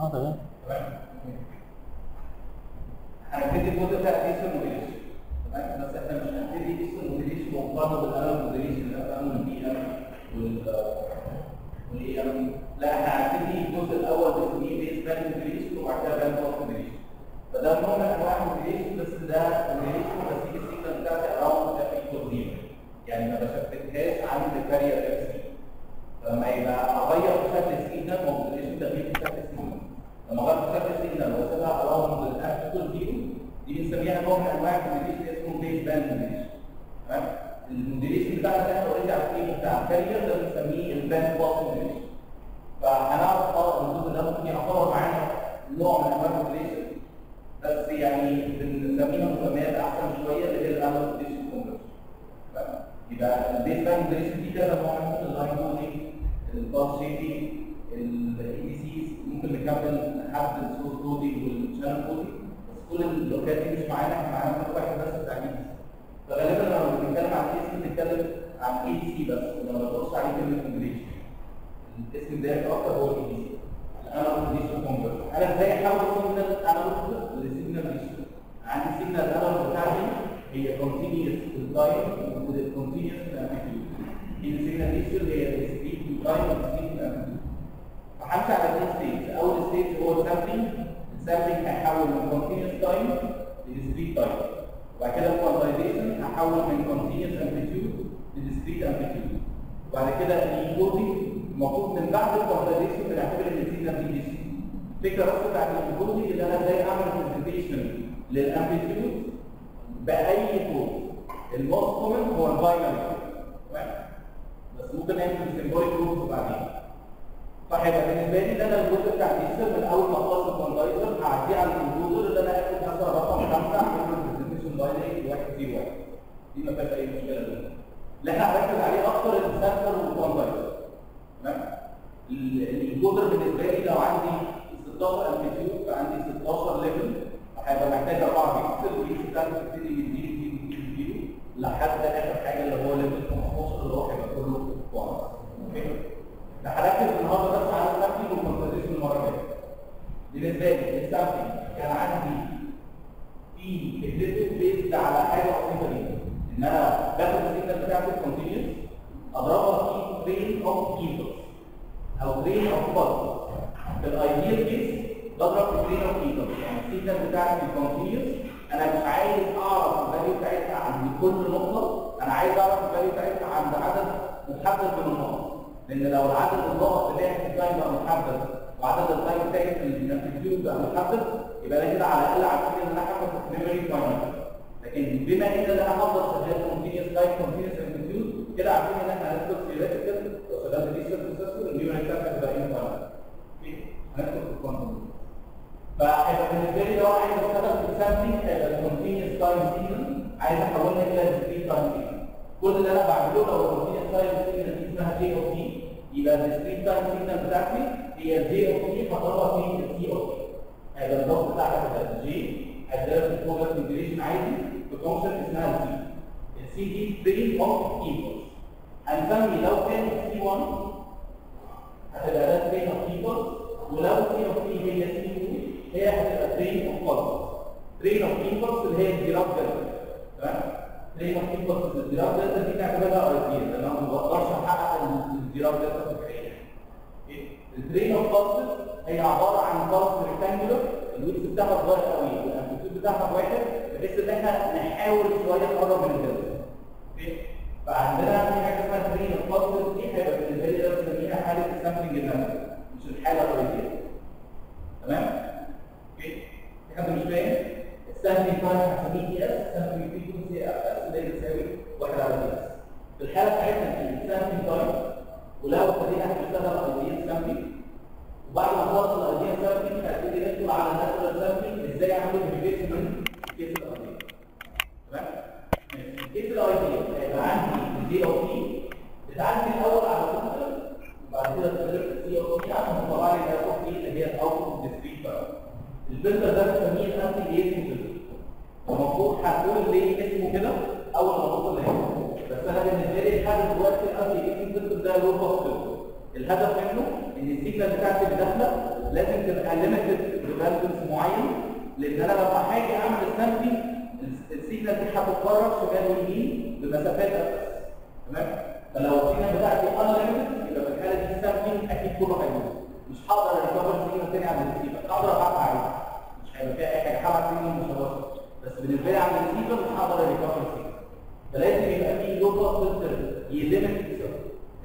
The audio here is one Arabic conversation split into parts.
آه تمام تمام هنبتدي الجزء بتاع الايسون موديليشن تمام بس إحنا مش هنبتدي ايسون موديليشن مقارنه بالانال موديليشن اللي هو من البي ام وال والاي ام لا إحنا هنبتدي الجزء الأول بنسميه بيس باند موديليشن وبعد كده باند اوف موديليشن فده نوع من انواع الموديليشن بس ده موديليشن بسيب السيجنال بتاعتي اراوند اف ايكوال زيرو يعني ما بشتتهاش عند الكارير اف سي فلما يبقى اغير في شكل ال signal ما هو modulation تغيير في شكل ال signal لما غيرت شكل ال signal واسيبها around ال f equal zero دي بنسميها نوع من انواع ال modulation اسمه baseband modulation تمام ال modulation بتاعنا ده إحنا already عارفينه بتاع ال carrier ده بنسميه ال band pass modulation فهنعرف آه الجزء ده ممكن يعتبر معانا نوع من انواع ال modulation بس يعني بنسميها مسميات احسن شوية اللي هي ال analog modulation conversion يبقى البيس باند موديليشن دي كذا نوع من اللاين كودينج الباس شيبنج الاي دي سيز ممكن نكمل لحد السورس كودينج والشانل كودينج بس كل اللوكات دي مش معانا إحنا معانا نوع واحد بس بتاع الاي دي سي فغالبا لما بنتكلم عن الاي سي بنتكلم عن اي دي سي بس لما بنبص عليه كلمه كومبليشن الاسم ده أكتر هو الاي دي سي الانالوج ديجيتال كونفرتر أنا إزاي احول سيجنال انالوج لسيجنال ديجيتال عندي signal analog بتاعتي هي continuous time و continuous amplitude هي ال signal digital هي discrete time و discrete amplitude فهمشي على اثنين stage اول stage هو ال sampling ال sampling هيحول من continuous time ل discrete time وبعد كده ال quantization هحول من continuous amplitude ل discrete amplitude وبعد كده ال encoding المفروض من بعد ال quantization بنعتبر ان ال signal دي دي الفكرة بس بتاعت ال encoding اللي أنا إزاي اعمل representation لل amplitude by code ال most common هو ال binary بس ممكن نعمل symbolic code بعدين. فهيبقى بالنسبة لي ده أنا الجزء بتاع ال digital من أول ما اخلص ال quantizer هعديه على الكمبيوتر اللي أنا أخد مثلا رقم خمسة أعمل له representation binary 1 0 1 دي ما فيهاش أي مشكلة دي اللي إحنا هنركز عليه أكتر ال sampler وال quantizer تمام؟ الانكودر بالنسبة لي لو عندي 16 امبليتيود فعندي 16 ليفل هيبقى محتاج 4 بيكسل والبيكسل بتاعته تبتدي من 0 0 0 لحد اخر حاجة اللي هو ليفل 15 اللي هو هيبقى كله كوانت أوكي هركز النهارده بس على السامبلينج والكونفرزيشن المرة الجايه بالنسبة لي السامبلينج كان عندي في كتلته بيزد على حاجة بسيطة جدا. إن أنا باخد ال signal بتاعتي ال continuous أضربها في train of impulses أو train of pulse في ال ideal case بضرب في train of impulses يعني ال signal بتاعتي ال continuous أنا مش عايز اعرف ال value بتاعتها عند كل نقطه أنا عايز اعرف ال value بتاعتها عند عدد محدد من النقط. لأن لو العدد النقط بتاعي في بقى محدد وعدد ال time بتاعي في ال amplitude بقى محدد يبقى أنا كده على الأقل عارفين إن أنا هاخد memory finite لكن بما إن أنا هفضل شغال continuous time continuous amplitude كده عارفين إن إحنا هندخل في ريتيكال لو شغال digital processor ال memory بتاعتك هتبقى infinite هندخل في ال quantum فهيبقى بالنسبة لي لو عايز أشتغل في sampling هيبقى ال continuous time signal عايز أحولها إلى discrete time signal كل اللي أنا بعمله لو ال continuous time signal دي اسمها جي أو تي يبقى ال discrete time signal بتاعتي هي جي أو تي هضربها في التي أو تي هيبقى الضغط بتاعها هتبقى جي هتضرب في الفوجر انتجريشن عادي بفانكشن اسمها السي السي دي ترين اوف ايكوالز هنسمي لو كان سي 1 هتبقى ده ترين اوف ايكوالز ولو سي اوف اي هي سي 2 هي هتبقى ترين اوف كولز ترين اوف ايكوالز اللي هي الجراف دلتا تمام ترين اوف ايكوالز الجراف دلتا دي نعتبرها ايديال لأن أنا ما بقدرش أحقق دلتا في الحقيقة ال train of pulses هي عبارة عن pulses rectangular ال width بتاعها صغير قوي. وال amplitude بتاعها واحد بحيث إن إحنا نحاول شوية نقرب من ال delta okay فعندنا في حاجة اسمها train of pulses دي هيبقى بالنسبة لي ده بنسميها حاله ال sampling النمط مش الحالة ال ideal تمام؟ في حد مش فاهم. ال sampling time هنسميه Ts ال sampling frequency fs ده يساوي 1 على Ts في الحاله بتاعتنا في ال sampling time ولو ابتدينا نشتغل ideal sampling وبعد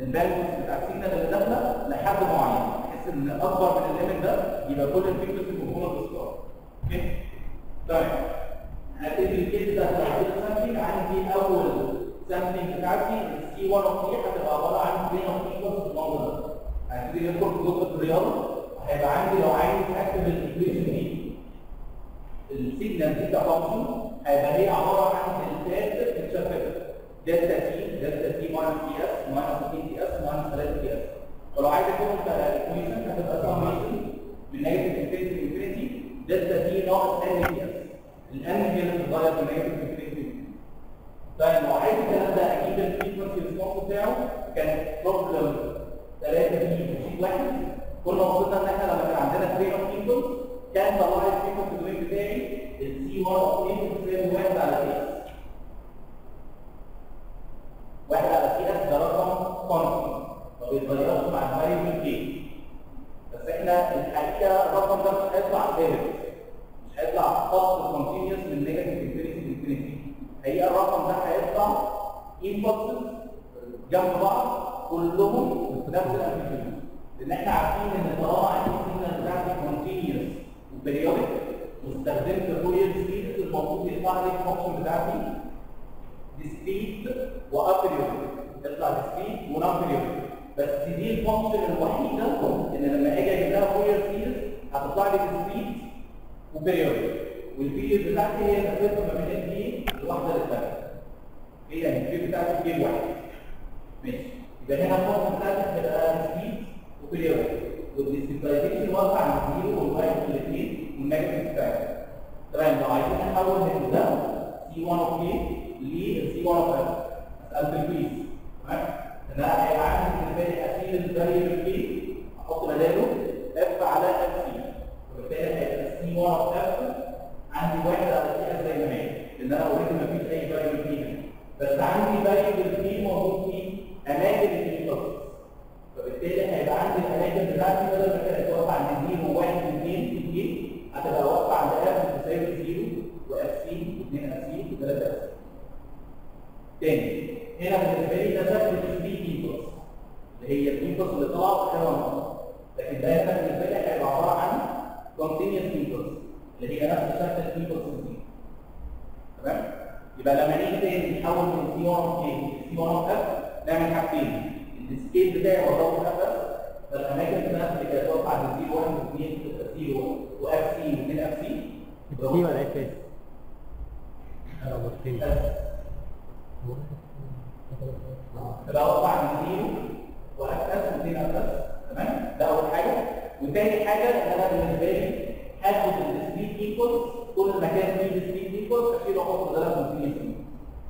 الباراجونز بتاع السيجنال اللي داخلة لحد معين بحيث إن أكبر من الليمت ده يبقى كل الفيتو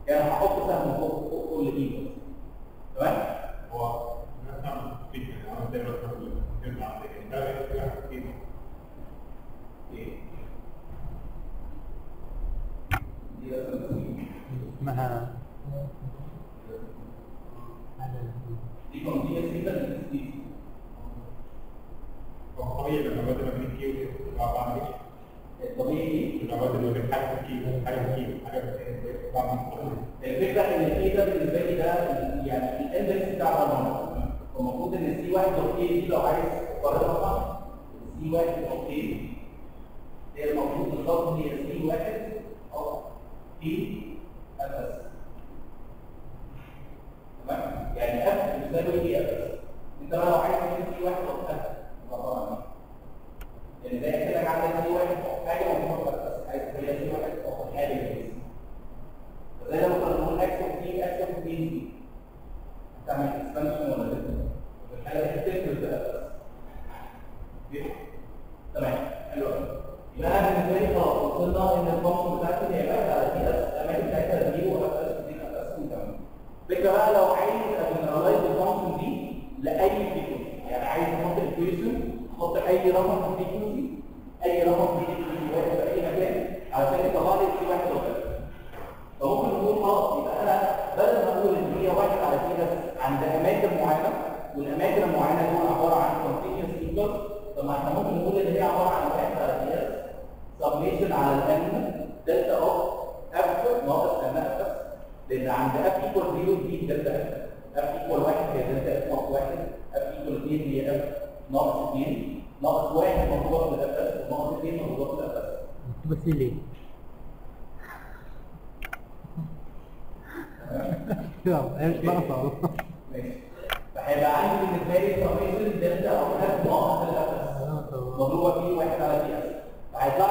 yang aku pesan untuk pukul lima. Tuan,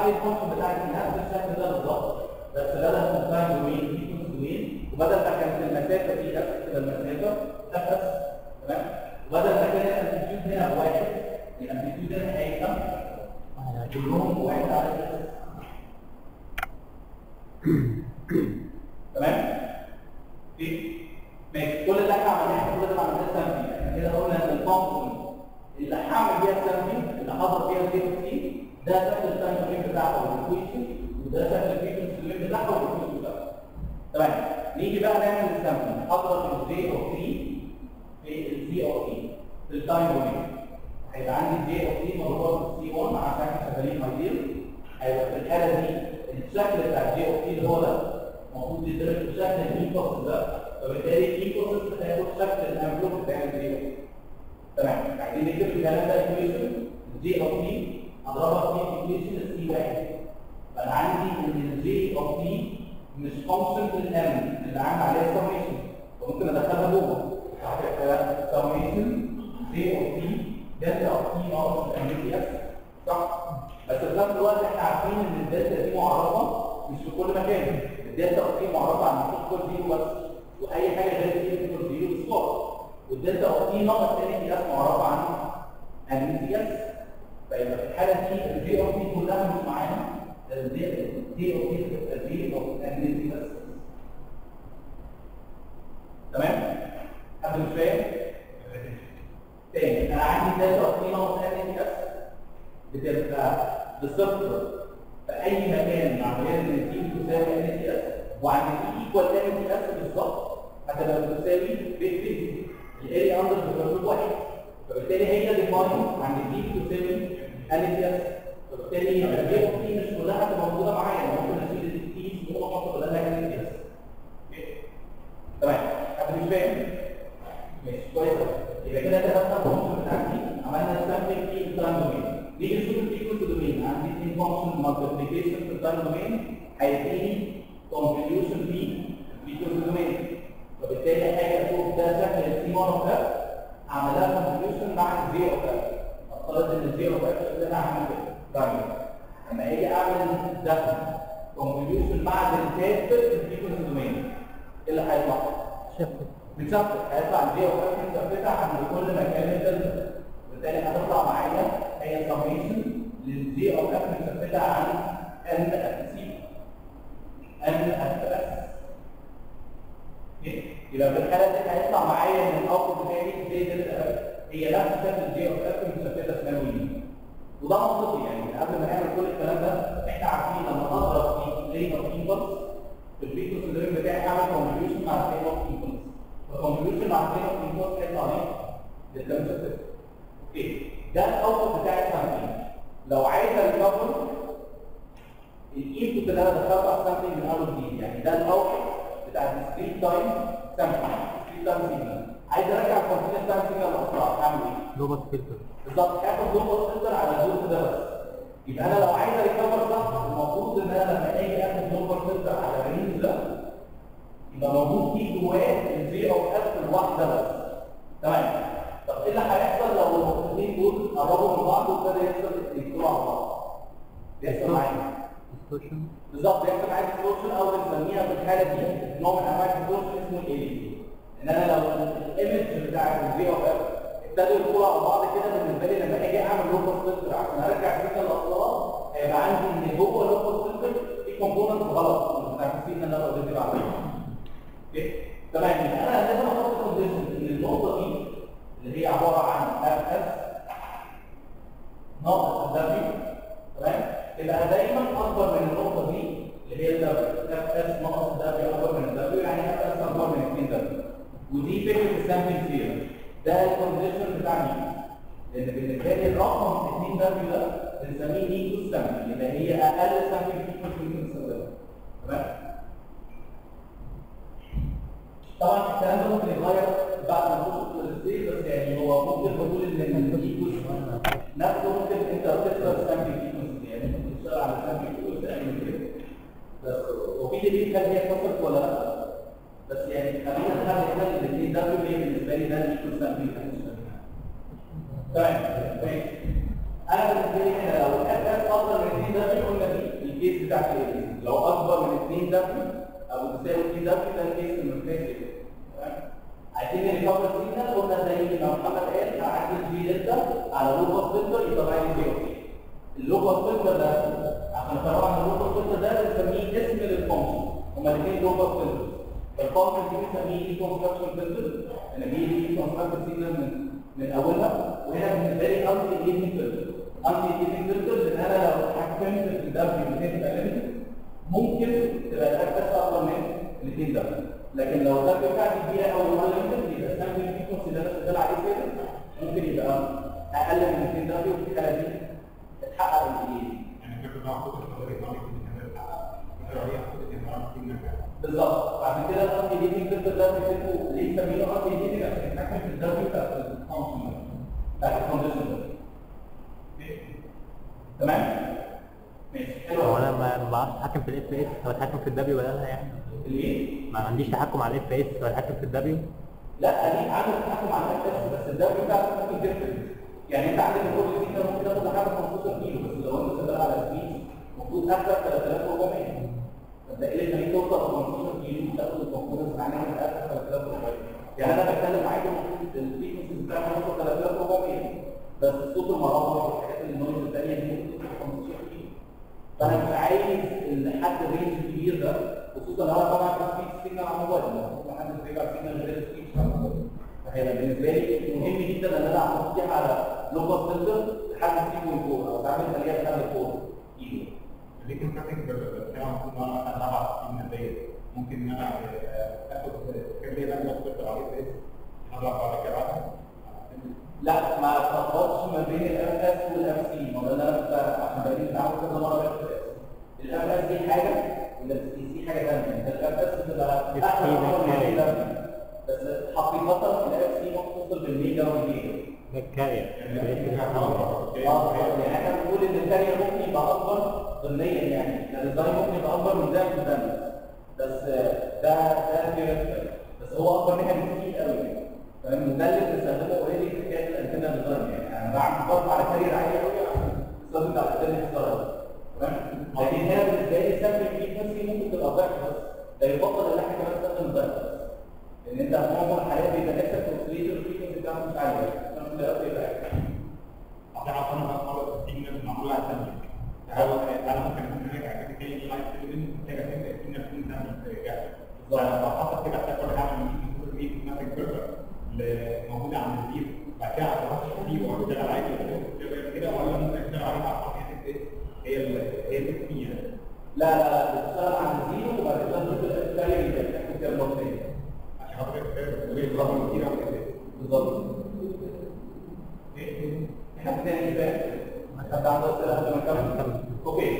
هي الفانكشن بتاعتي نفس الشكل ده بالظبط بس ده أنا كومباين دومين سيكونس دومين وبدل ما كانت المسافه دي افس كده المسافه افس تمام؟ وبدل ما كان الامبليتيود هنا بواحد يعني الامبليتيود هنا هيبقى كلهم واحد على يبقى كده كده الكونسول بتاعتي عملنا سامبل في الداين دومين نيجي نشوف السيكول تو دومين؟ عندي اثنين فانكشن مالتبليكيشن في الداين دومين هيديني كونفليوشن في السيكول دومين. وبالتالي حاجة فوق ده سامبل السي اوف ده عملها كونفليوشن مع الزيرو اوف ده أفترض إن الزيرو اوف ده اللي أنا عملته. طيب، داين اما أجي أعمل ده كونفليوشن مع التاسع في السيكول دومين. إيه اللي هيطلع؟ شفت بنشفت هيطلع الزيرو اوف على بعض كده بالنسبة لي لما أجي أعمل low-pass filter عشان أرجع فلتر الاطلال هيبقى عندي إن جوه ال low-pass filter في component غلط. مش عارفين إن أنا already بعملها. تمام. أنا لازم أحط condition إن النقطة دي اللي هي عبارة عن fs ناقص ال W تمام؟ تبقى دايما أكبر من النقطة دي اللي هي الدبليو اف اس ناقص الدبليو أكبر من ال W يعني fs أكبر من 2 دبليو ودي فكرة ال sampling theory ده ال condition بتاع مين؟ لأن بالنسبة لي الرقم 2 W ده بنسميه Nyquist sample يبقى هي أقل sample frequency ممكن نستخدمها تمام طبعا الكلام ده ممكن يتغير بعد ما توصل لل stage بس يعني هو ممكن نقول ان ال frequency نفسه ممكن انت تكسر ال sample frequency يعني ممكن تشتغل على ال sample frequency تعمل كده بس وفي دليل هل هي اتكسرت ولا لا بس يعني خلينا نخلي إحنا الاثنين ده هي بالنسبة لي ده الفيكوس سامبل فيكوس تمام ماشي أنا بالنسبة لي هنا لو الاف اكبر من 2 دبليو قلنا دي الكيس بتاعت الايه لو اكبر من 2 دبليو أو تساوي 2 دبليو ده الكيس المركزي تمام عايزين نريكفر سيجنال قلنا زي ما محمد قال هعدل جي دلتا على لو باس فلتر يطلع لي زي أوكي اللو باس فلتر ده عشان طبعا اللو باس فلتر ده بنسميه اسم للفانكشن هما الاثنين لو باس فلتر الفانكشن دي بنسميه اي كونستراكشن فلتر أنا جاي لي كونستراكشن سيجنال من من أولها وهنا بالنسبة لي انتي ايدينج فلتر انتي ايدينج فلتر لأن أنا لو اتحكمت في الدبليو بتبقى ليميت ممكن تبقى الاكسس أكبر من الاثنين دبليو لكن لو الدبليو بتاعتي كبيره قوي ولا ليميت يبقى فيكونسي اللي أنا شغال عليه كده ممكن يبقى أقل من 200 W وفي الحاله دي اتحقق الايه يعني كده كتير نجاح بالظبط. عشان كده ال anti-aliasing filter ده بيسموه ليه بيسموه anti-aliasing عشان يتحكم في ال W بتاعت تمام؟ ماشي حلو هو. أنا ما بعرفش أتحكم في ال fs أو اتحكم في ال W بدلها يعني الإيه؟ ما عنديش تحكم على ال fs ولا اتحكم في ال W؟ لا دي عامل تحكم على الاكسس بس الدوري بتاعك ممكن تفرق يعني أنت عندك الكل دي أنت ممكن تاخد لحد 15 كيلو بس لو أنت شغال على سبيد المفروض اخرك 3400 فأنت إيه اللي يخليك توصل ل 15 كيلو تاخد الكونفورنس معناها انت اخرك 3400 يعني أنا بتكلم معاك المفروض الفريكونسي بتاعك يوصل 3400 بس الصوت المراوح والحاجات النويز الثانية دي ممكن تبقى 15 كيلو فأنا مش عايز حد رينج كبير ده خصوصا لو أنا طبعا في سبيد سيجنال على الموبايل. لو حد بيرجع سيجنال غير السبيد على الموبايل. فهيبقى بالنسبة لي مهم جدا إن أنا أحط فيها على لوكال فلتر لحد 3.4 أو ساعات بخليها لحد 4 كيلو لكن بتكلم ممكن أنا ابعت من البيت ممكن ان أنا آخد كده بقى بس عليه بس هضرب بعد كده لا ما تخبطش ما بين الاف اس والاف سي ما أنا عشان بقالي متعود كذا مره باخد الاف اس دي حاجة والاف سي حاجة ثانية الاف اس بتبقى أحلى من ال بس حقيقة الاف سي ممكن توصل بالميجا والجيجا ده الكارير آه يعني إحنا بنقول إن الثانية ممكن يبقى أكبر ضمنيا يعني. الديزاين ممكن يبقى أكبر من ده في بس ده ده. بس هو أكبر منها بكتير قوي. تمام وده اللي بنستخدمه اوريدي في حكاية الأنتنة ديزاين يعني أنا بعمل ضغط على كارير عالي قوي عشان استخدم على الانتنه تمام؟ لكن هنا بالنسبة لي سامبل فريكونسي ممكن تبقى ضعف بس ده يفضل ان إحنا كمان نستخدم ضعف بس. لأن أنت معظم الحالات بيبقى نفسك اوسيليتور الفريكونسي بتاعك مش عالي فانت ده. بيبقى عشان عشان أنا خلاص السيجنال معمول على ثانية هو أنا ممكن أكون راجع كده كده لايف تبدا السيجنال تكون ثانية رجعت لو حصل كده هتلاقي كل حاجة من كل ميت مثلا كيرفر موجوده عند الزيرو بعد كده هتروح الزيرو واشتغل عادي كده ولا ممكن اشتغل عليها على حاجة هي هي التكنيه لا لا لا بتشتغل عند زيرو وبعد كده اللي بتحكم فيها البطاريه عشان خاطر الكيرفر كتير قوي بالظبط. تاني مش فاهم حد عنده اسئله قبل ما نكمل أوكي.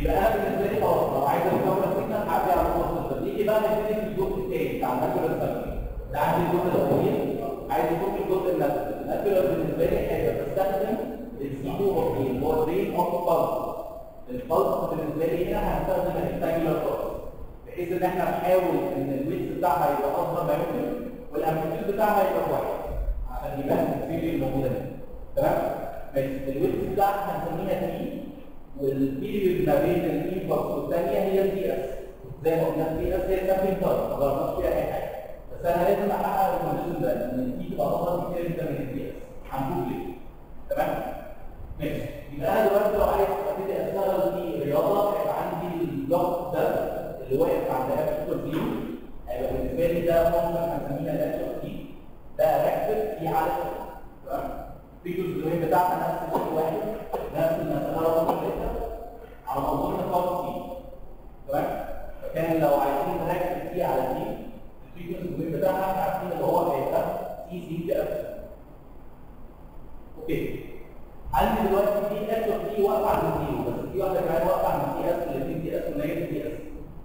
يبقى أنا بالنسبة لي خلاص لو عايز أكمل سيجنال هعدي على الخط نيجي بقى نبتدي في الجزء الثاني بتاع سيركل ده عندي الجزء الاولاني عايز يكون الجزء الناتشورال الناتشورال بالنسبة لي حاجة بستخدم الزيرو أوكي اللي هو الرين اوف بالز البلس بالنسبة لي هنا هنستخدم الريكتانجولار بالز بحيث إن إحنا نحاول إن الويتس بتاعها يبقى أصغر ما يمكن والامبليتيود بتاعها يبقى واحد عشان يبان الفيديو الموجوده هنا تمام؟ ماشي. الويتس بتاعها هنسميها تي والبيريود ما بين الانبوكس والثانية هي الدي اس زي ما قلنا الدي اس هي سامبلينج تايم ما غيرناش فيها أي حاجة. فانا لازم احقق الكونديشن ده ان دي تبقى طاقه كتير جدا من الجهاز هنقول ليه تمام؟ ماشي. يبقى أنا دلوقتي لو عايز ابتدي اشتغل في رياضة هيبقى عندي الضغط ده اللي واقف عند الاكتور فيو هيبقى بالنسبة لي ده فانكشن هنسميها الاكتور فيو ده اكتف في عدد. تمام؟ في جزئين بتاعها نفس الشيء واحد. نفس المسألة رقم ثلاثة. على منظور الخاص فيه تمام؟ فكان لو عايزين نركز فيه على دي الفيجوال بتاعها عارفين ان هو هيبقى سي دي اف أوكي عندي دلوقتي دي اس ودي واقفه عند دي بس في واحدة كمان واقفه عند دي اس اللي دي اس قليله دي اس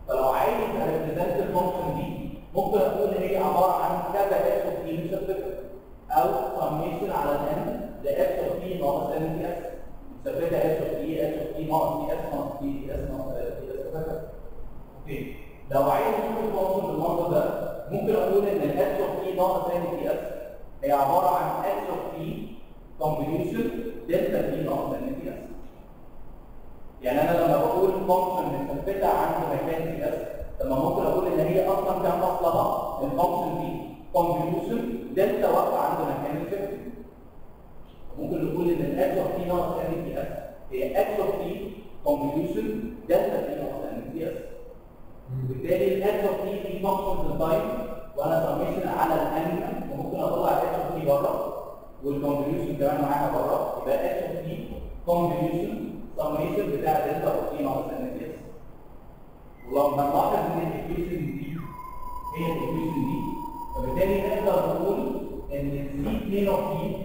فلو عايز اريبريزنت الفانكشن دي ممكن أقول ان هي عباره عن كذا اس ودي مش الفكرة أو سميشن على الان لاس ودي ناقص ان دي اس مثبتها اس ودي اس ودي ناقص دي اس ناقص دي اس ناقص دي اس أوكي لو عايز أشوف الفانكشن بالمنظر ده ممكن أقول إن الاس اوف تي ناقص ان تي اس هي عبارة عن اس اوف تي كومبينيشن دلتا تي ناقص ان تي اس يعني أنا لما بقول فانكشن مثبته عند مكان تي اس طب ما ممكن أقول إن هي أصلا كان اصلها الفانكشن دي كونفوليوشن دلتا واقفة عند مكان الفكر ممكن نقول إن ال X of T ناقص N TS هي X of T convolution delta T ناقص N TS بالتالي ال X of T دي function في ال time وأنا summation على ال N وممكن أطلع ال X of T بره وال convolution كمان معاها بره يبقى إكس اوف تي كونفوليوشن سميشن بتاع delta T ناقص N TS ولما نلاحظ ان ال equation دي هي ال equation دي. فبالتالي نقدر نقول إن ال C 2 of T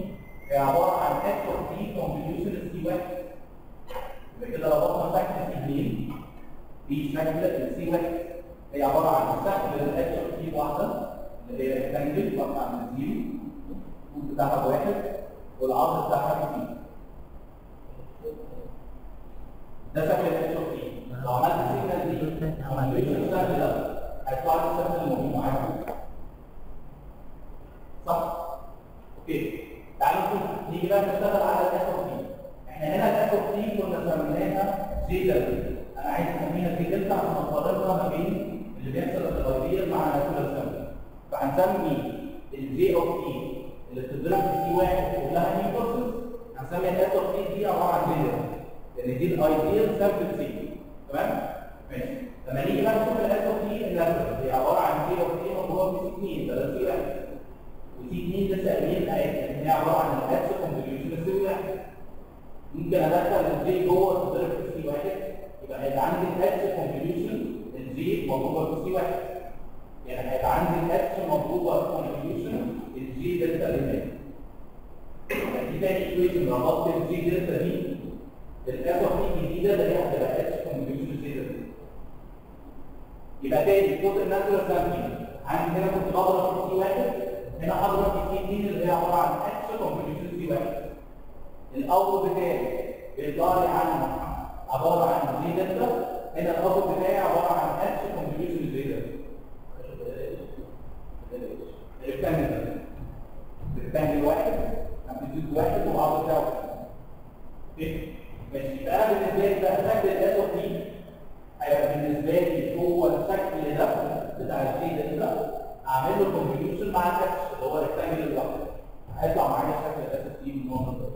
هي عبارة عن X of T convolution C 1 يبقى كده ربطنا سي 2 في شكل السي 1 هي عباره عن ال X of T واحدة اللي هي rectangle واقع من زيرو الطول بتاعها بواحد والعرض بتاعها بسي ده شكل ال X of T لو عملت ال signal دي عملت الشكل ده هيطلع لي الشكل المهم معاك صح؟ okay تعالوا نشوف نيجي بقى نشتغل على الاس اوف تي إحنا هنا ال S of T كنا سميناها دلتا أنا عايز اسميها G delta عشان نقارنها ما بين اللي بيحصل في ال ideal مع natural sample فهنسمي ال G of T اللي بتضرب في C واحد كلها نيوكلز هنسمي ال S of T دي عبارة عن G delta لأن دي ال ideal sample C تمام؟ ماشي. لما نيجي بقى نشوف ال S of T ال natural هي عبارة عن G of T مضروبه في سي 2 ده سي واحد. وسي 2 لسه قايلين ان هي عبارة عن ال X convolution C واحد ممكن أدخل ال G جوه تضرب في C واحد. يبقى هيبقى عندي ال X convolution ال G مضروبه في C واحد يعني هيبقى عندي ال X مضروبه في convolution ال G delta اللي هنا دي تاني equation ربطت ال G delta دي بال X of T الجديدة اللي هي هتبقى X convolution G delta يبقى تاني كود ال natural sampling عندي هنا كنت بضرب في C واحد هنا هضرب في C 2 اللي هي عبارة عن X convolution C واحد الأول بتاعي بيطلع لي عن عبارة عن G delta هنا الأول بتاعي عبارة عن X convolution G delta ال rectangle ال rectangle واحد amplitude واحد والعرض بتاعه. okay ماشي. يبقى أنا بالنسبة لي بقى شكل of T هيبقى بالنسبة لي هو الشكل ده بتاع ال G delta أعمل له convolution مع ال X اللي هو ال rectangle الواحد. هيطلع معايا شكل of T من ده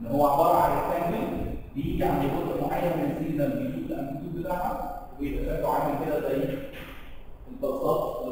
إن هو عبارة عن rectangle بيجي عند جزء معين من ال signal بيشوف ال amplitude بتاعها ويبقى شكله عامل كده زي البساط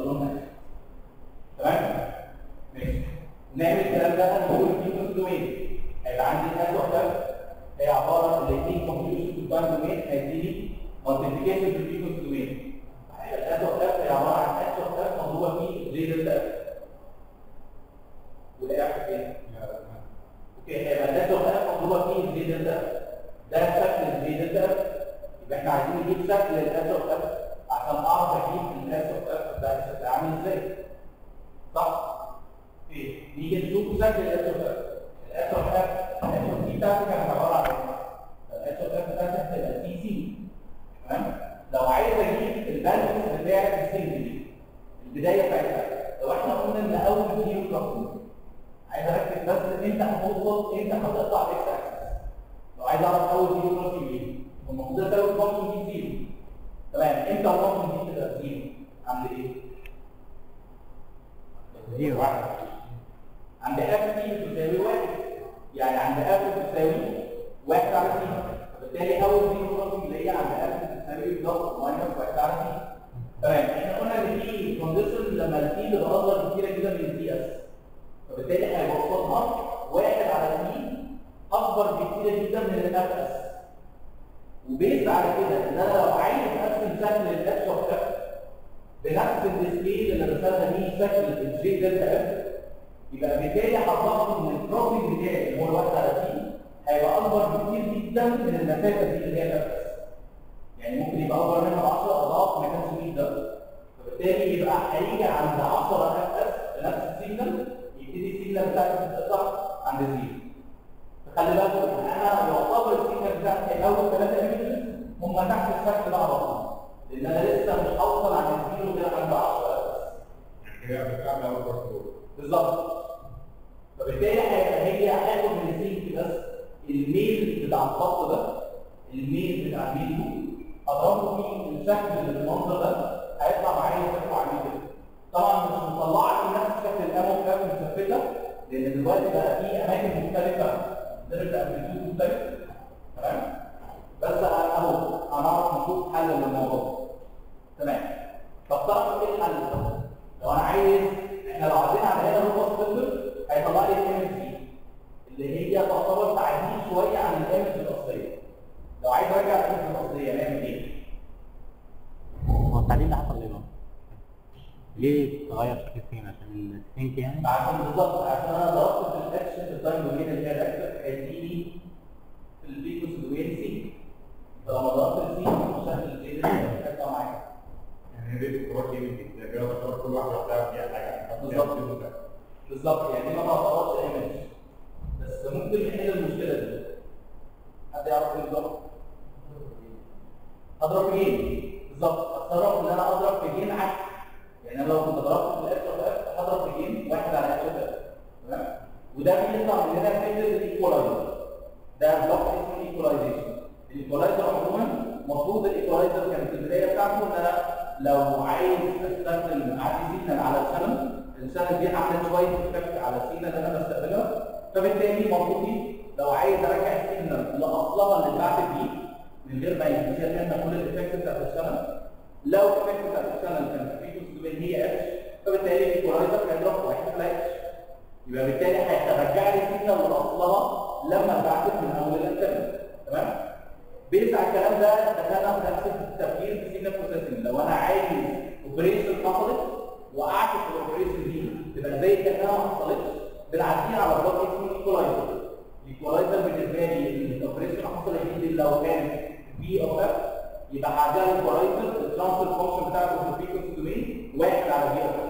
الميل بتاع الخط ده الميل بتاع الميل اضربه في الشكل اللي بالمنظر ده هيطلع معايا شكله عامل كده طبعا مش مطلعة في نفس شكل الامو كاب متثبته لأن دلوقتي بقى في أماكن مختلفة درجه امبليتيود مختلف تمام؟ بس أهو هنعرف نشوف حل للموضوع. تمام. فافترض إيه الحل؟ ده لو أنا عايز إحنا لو عايزين على هنا فلتر هيطلع لي الايمج دي اللي هي تعتبر تعديل شوية عن الايمج الاصليه لو عايز أرجع الايمج الاصليه نعمل إيه؟ هو التعديل ده حصل ليه بقى؟ ليه تغير شكل السين عشان السينك يعني؟ عشان بالظبط عشان أنا ضربت في الاكشن في التايم دومين اللي هي الاكتر هيديني في البيكوس دوينسي فلما ضربت السين شكل الجيل هيطلع معايا يعني دي الكبار دي اللي هي تعتبر كل واحدة لوحدها فيها حاجة بالظبط. بالظبط يعني ما تعتبرش image بس ممكن نحل المشكلة دي. حد يعرف إيه بالظبط؟ اضرب gain بالظبط. أتصرف إن أنا اضرب في gain عكس. يعني أنا لو كنت ضربت في ال X F هضرب في gain واحد على X تمام؟ وده بيطلع مننا فكره ال equalizer ده block اسمه ال equalization ال equalizer عموما المفروض ال equalizer كانت البداية بتاعته إن أنا لو عايز أستخدم عادي signal على ال channel ال channel دي عاملة شوية effect على ال signal اللي أنا بستقبلها فبالتالي المفروض لو عايز ارجع ال signal لاصلها اللي اتبعت بيه من غير ما يشيل لنا كل الايفكت بتاعت الشانل لو الايفكت بتاعت الشانل كان في بين هي H فبالتالي ال equalizer هيضرب واحد في H يبقى بالتالي هيرجع لي ال signal لاصلها لما اتبعتت من أول الانترنت تمام؟ based على الكلام ده دخلنا في نفس التفكير في ال signal processing لو أنا عايز operation حصلت وقعت في ال operation دي تبقى زي كانها ما حصلتش. بنعديها على block اسمه equalizer ال equalizer بالنسبة لي ال operation حصلت دي لو كانت P of F يبقى هعديها ال equalizer ال transfer function بتاعته في ال frequency domain واحد على P of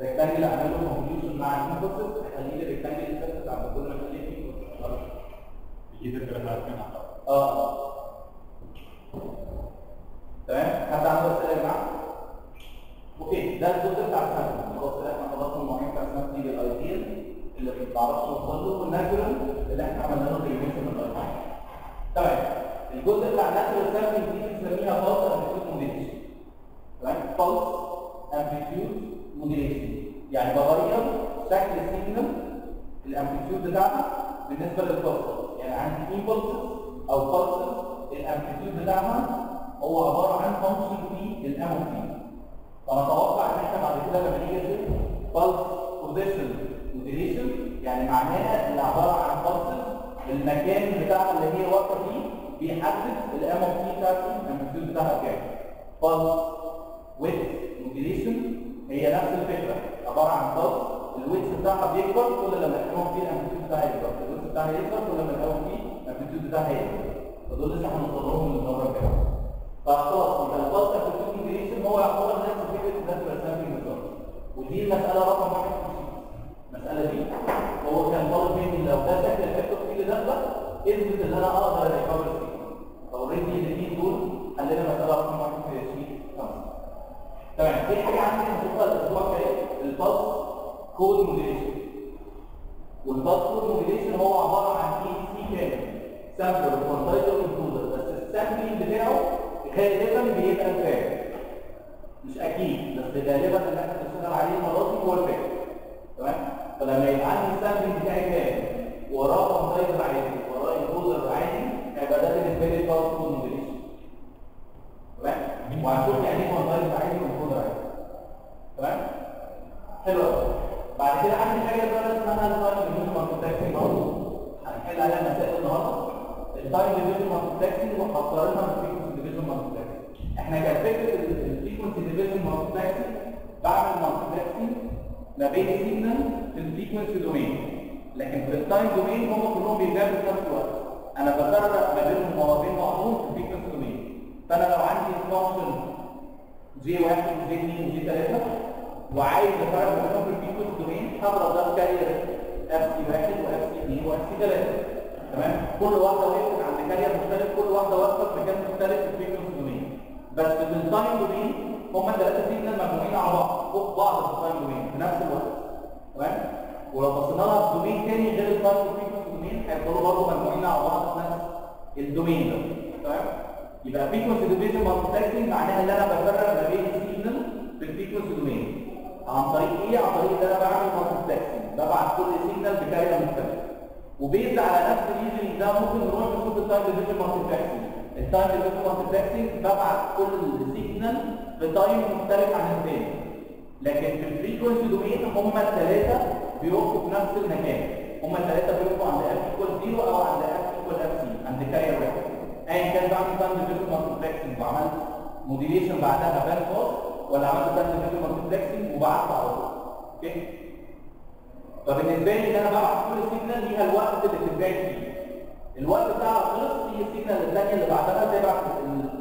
rectangle اعمل له convolution مع ال impulses هيخلي لي rectangle effect عند كل ما اخليه فيه آه تمام حد عنده اسئله يا جماعة؟ okay ده الجزء بتاع ال sample خلاص إحنا خلصنا المواعيد بتاع ال sample دي ال ideal اللي ما بنعرفش نوصل له وال natural اللي إحنا عملنا له relation من ال ideal تمام الجزء بتاع ال natural sample دي بنسميها pulse amplitude modulation تمام pulse amplitude modulation يعني بغير شكل ال signal ال amplitude بتاعها بالنسبة لل pulse يعني عندي impulses أو pulses ال amplitude بتاعها هو عبارة عن function في ال M T فانا أتوقع إن إحنا بعد كده لما نيجي نشوف pulse position modulation يعني معناها اللي عبارة عن pulses المكان بتاعها اللي هي واقفة فيه بيحدد ال M of T بتاعتي ال amplitude بتاعها كام. pulse width modulation هي نفس الفكرة عباره عن pulse ال width بتاعها بيكبر كل لما ال M of T ال amplitude بتاعها يكبر ال width بتاعها يكبر كل لما ال M of T ال amplitude بتاعها يكبر فدول لسه هنوصل لهم من المره الجايه فخلاص يبقى ال pulse amplitude modulation هو يعتبر نفس فكره ال natural sampling method ودي المساله رقم واحد في المساله دي هو كان طالب مني لو ده شكل الفيكتور فيلد ده اثبت ان أنا أقدر اريكفر فيه فاوريدي الاثنين دول حلينا مساله رقم واحد في تمام. في حاجة عندي هنشوفها الأسبوع الجاي الباست كود موديليشن والباست كود موديليشن هو عبارة عن اي سي كامل. سامبل وكوانتايزر وانكلودر بس السامبلنج بتاعه غالبا بيبقى الفاعل مش أكيد بس غالبا اللي إحنا بنشتغل عليه المره هو الفاعل تمام؟ فلما يبقى عندي ال sampling بتاعي كامل وراه quantizer عادي وراه encoder عادي هيبقى ده بالنسبة لي pulse code تمام وهنشوف يعني quantizer عادي و encoder عادي تمام حلو قوي بعد كده عندي حاجة بقى اسمها ال time division multi برضه هنحل عليها مسائل النهارده ال time division multi وهقارنها بال frequency division multi إحنا كان فكره ال frequency division multi بعمل multi ما بين signal في ال frequency domain لكن في ال time domain هم كلهم بيتجابوا في نفس الوقت أنا بفرق ما بينهم وما بين بعضهم في فأنا لو عندي function G 1 و G 2 و G 3 وعايز افرق بينهم في ال frequency domain هضرب ده carrier FC 1 و FC 2 و FC 3 تمام؟ كل واحدة وقفت عند carrier مختلف كل واحدة واقفة في مكان مختلف في ال frequency domain. بس في ال time domain هما ثلاثة signal مجموعين على بعض فوق بعض في ال time domain في نفس الوقت. تمام؟ ولو بصينا لها في domain تاني غير ال time domain هيفضلوا برضه مجموعين على بعض في نفس ال domain ده. تمام؟ يبقى frequency division multi معناها ان أنا بفرق ما بين ال signal في ال frequency domain عن طريق إيه؟ عن طريق ان أنا بعمل multi ببعت كل signal ب carrier مختلف و based على نفس ال reasoning ده ممكن نروح نشوف ال time division multiplexing ال time division multiplexing ببعت كل signal ب time مختلف عن الثاني لكن في ال frequency domain هم الثلاثه بيوقفوا في نفس المكان. هم الثلاثه بيوقفوا عند F equal 0 أو عند F equal FC عند carrier واحد ايا كان بعمل time division multiplexing وعملت modulation بعدها bandpass ولا عملت time division multiplexing وبعت على طول okay؟ فبالنسبة لي إن أنا ببعت كل signal ليها الوقت اللي بتتبعت فيه الوقت بتاعها خلص في السيجنال الثانية اللي بعدها تبعت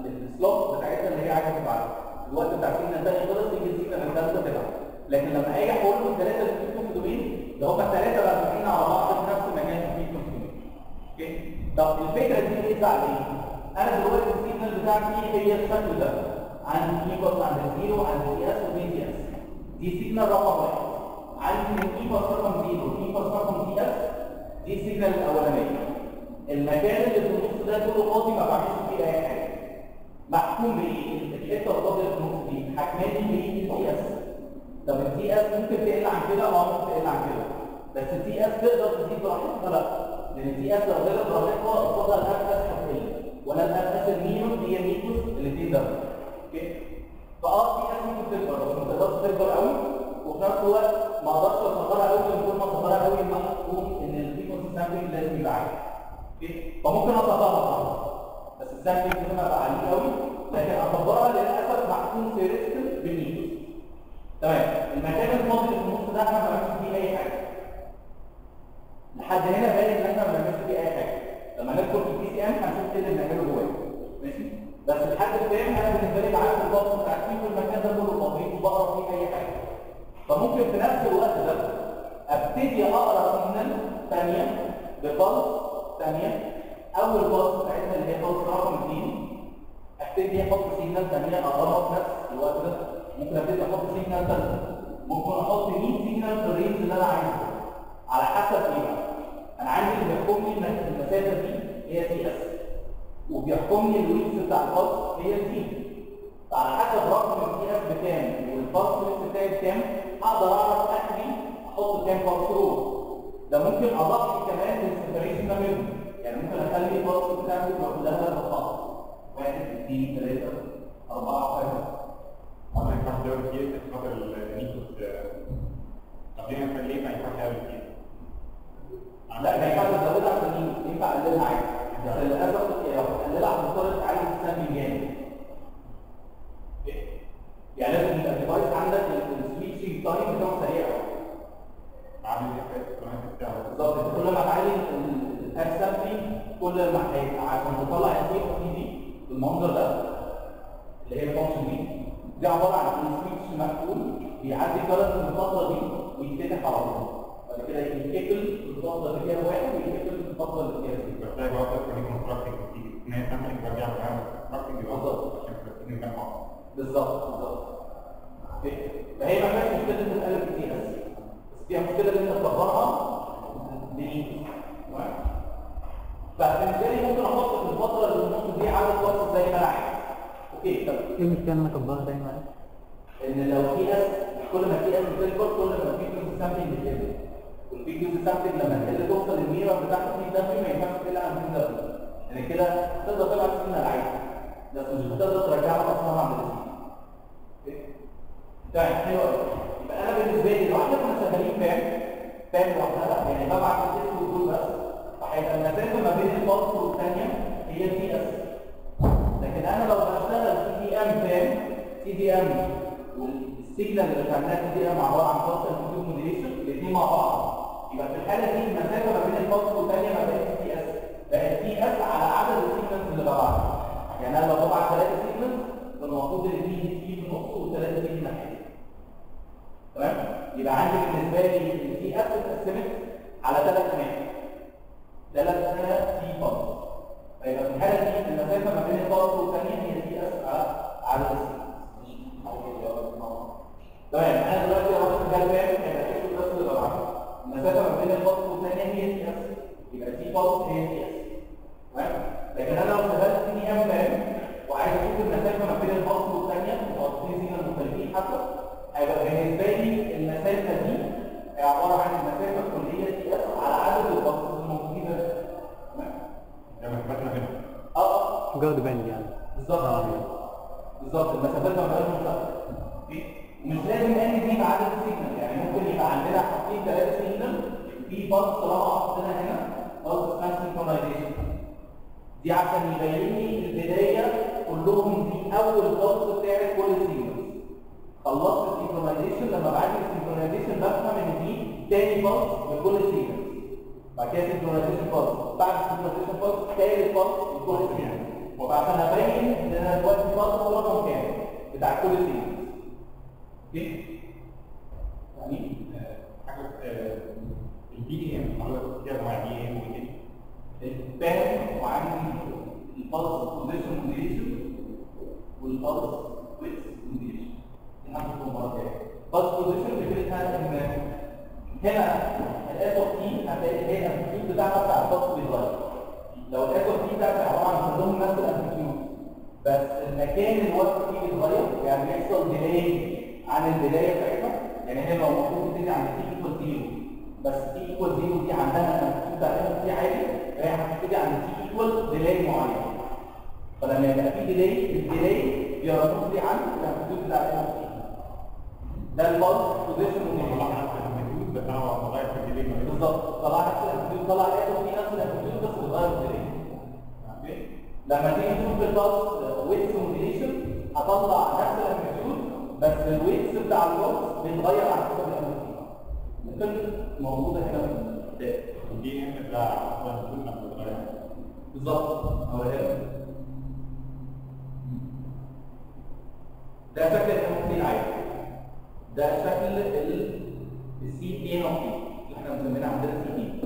السلوت بتاعتها اللي هي عايزة تبعتها الوقت بتاع السيجنال الثانية خلص يجي السيجنال الثالثه تبعت. لكن لما أجي احولهم الثلاثه اللي في دومين ده هم الثلاثه راجعين على بعض في نفس المكان في دومين أوكي؟ طب الفكرة دي إيه بقى؟ إيه؟ أنا دلوقتي السيجنال بتاعتي هي الشكل ده. عندي ايكوال عند الزيرو عند سي اس وبي اس دي سيجنال رقم واحد. عندي اي رقم 0 اي رقم سي اس دي السيجنال الأولانية. المكان اللي في النص ده كله فاضي ما بعملش فيه أي حاجة. محكوم بإيه؟ الحتة الفاضيه في النص دي. حكماني بإيه؟ السي اس طب السي اس ممكن تقل عن كده؟ آه ممكن تقل عن كده. بس السي اس تقدر تزيد براحتها لأ؟ لأن السي اس لو زادت براحتها قصادها اس هتقل ولا الاف اس المينوس هي ميكوس الاثنين ده. أوكي؟ فأه السي اس ممكن تكبر بس ما تقدرش تكبر قوي. وفي نفس الوقت ما أقدرش اصغرها قوي من كل ما اصغرها قوي ما إن ال frequency sampling لازم يبقى عالي okay؟ فممكن اصغرها بس ال sampling لازم ابقى عالي قوي؟ لكن اصغرها للأسف محكوم في risk بال micros تمام. المكان الفاضي في النص ده إحنا ما بنعملش فيه اي حاجة لحد هنا باين ان إحنا ما بنعملش فيه اي حاجة. لما ندخل في ال PCM هنشوف إيه اللي بنعمله جواه. ماشي؟ بس لحد الان أنا بالنسبة لي بعرف ال pulse بتاع المكان ده كله فاضي وبقرا فيه أي حاجة. فممكن في نفس الوقت ده أبتدي أقرأ signal ثانية ب pulse ثانية أول pulse بتاعتنا اللي هي pulse رقم 2 أبتدي أحط signal ثانية اقراها في نفس الوقت ده. ممكن ممكن أبتدي أحط signal ثالثه ممكن أحط 100 signal في ال range اللي أنا عايزه. على حسب إيه بقى أنا عندي اللي بيحكمني ان المسافة دي هي TS وبيحكمني ال width بتاع ال pulse هي T. فعلى حسب رقم السي اس بكام والباص بتاعي بكام أقدر أعرف اخري أحط كام ثرو ده ممكن أضاف كمان للسيبريشن ما بينهم يعني ممكن أخلي الباص بتاعتي تبقى كلها ثلاث خط واحد اثنين ثلاثة أربعة خمسة. ينفعش دلوقتي كتير عشان خاطر النيكوس طب ليه ما ينفعش قوي؟ لا ما ينفعش تزودها عشان ينفع اقللها عادي بس للاسف لو هتقللها هتضطر تعالج السم جامد يعني لازم يبقى الديفايس عندك السويتشنج تايم بتاعه سريع عامل في الكلام بتاعه؟ كل ما تعالج الاكسبتنج كل ما هيبقى عشان تطلع السي أو تي دي بالمنظر ده اللي هي الفانكشن دي دي عباره عن سويتش مقفول بيعدي كارت من الفترة دي ويتفتح على طول كده اللي فيها. واحد اللي فيها اثنين كونستراكتنج برجع كونستراكتنج بالظبط. عشان بالظبط. فهي ما فيهاش مشكلة إن كتير بس بس فيها مشكلة إن أنت؟ فبالنسبه لي ممكن أحط في الفترة اللي النص دي عدد زي ما أنا أوكي؟ طب. إيه المشكلة ان أنا اكبرها دايما إن لو في اس كل ما في اس بتكبر كل ما في سامبلنج بتقل جزء سامبلنج لما تقل توصل للميرا بتاعت في دبليو ما ينفعش تقل عن 2 دبليو يعني كده تقدر تبعت سيجنال عادي بس مش هتقدر ترجعها أصلا عند الريسيفر طيب حلو قوي يبقى أنا بالنسبة لي لو إحنا كنا شغالين فاهم؟ فاهم لوحدها يعني ببعت التكست والدول بس. فهيبقى المسافه ما بين الباص والثانية هي تي إس. لكن أنا لو بشتغل TDM PAM؟ TDM. وال signal اللي بتعملها TDM عبارة عن pulse and modulation الاثنين مع بعض. يبقى في الحاله دي المسافه ما بين ال pulse والثانيه ما بقتش TS. بقت TS على عدد ال signals اللي ببعتها يعني أنا لو ببعت ثلاثة signals فالمفروض الاثنين T في النص والثلاثه T في الناحيه تمام؟ يبقى عندي بالنسبة لي ال TS اتقسمت على ثلاث اماكن ثلاث T pulse فيبقى في الحاله دي المسافه ما بين ال pulse والثانيه هي TS على عدد ال signals تمام. أنا دلوقتي شغال PAM هيبقى في بس اللي بعمله المسافه ما بين ال pulse والثانيه هي TS يبقى T pulse هي TS تمام؟ لكن أنا لو TDM PAM وعايز أشوف المسافة ما بين ال pulse والثانيه والاثنين signal مختلفين حتى هيبقى بالنسبة لي المسافة دي هي عبارة عن المسافة الكلية TS على عدد ال pulseات الموجودين تمام؟ ده مسافات بينهم آه. guard band يعني. بالظبط. بالظبط. المسافات ما بينهم ثابته مش لازم ان دي بعدد ال signal يعني ممكن يبقى عندنا حاطين ثلاثة signal في pulse طالما حطينا هنا pulse اسمها synchronization دي عشان يبين لي البداية كلهم دي أول pulse بتاعت كل signal خلصت ال synchronization لما بعد ال synchronization بفهم إن دي تاني pulse لكل signal بعد كده synchronization pulse بعد ال synchronization pulse تالت pulse لكل signal وعشان أبين إن أنا دلوقتي هو رقم كام؟ بتاع كل signal يعني حاجة ال PM فيها انواع PM ال PAM وعندي ال pulse modulation وال pulse width modulation دي هناخدهم مرة جاية pulse فكرتها إن هنا ال S of T هتلاقي هي ال amplitude بتاعها بتاع ال pulse بيتغير. لو ال S of T بتاعتي عبارة عن كلهم نفس ال amplitude بس المكان الوقت فيه بيتغير يعني بيحصل delay عن البداية بتاعتها يعني هي لو المفروض تبتدي عند T equal zero بس T equal zero دي عندها ال amplitude بتاعتها دي عالي فهي هتبتدي عند T equal delay معين. فلما يبقى في delay ال delay بيرمز لي عن ال amplitude بتاع ده ال pulse position في. بالظبط. طلع نفس ال amplitude طلع لقيته في نفس ال amplitude بس بتغير ال delay okay لما تيجي تشوف ال pulse width modulation هطلع نفس ال amplitude بس ال width بتاع ال pulse بيتغير على حسب ال amplitude ممكن موجوده هنا في البي ام بتتغير بالظبط. ده شكل الامبليتيود العادي ده شكل السي بي ان اللي إحنا مسمينها عندنا سي بي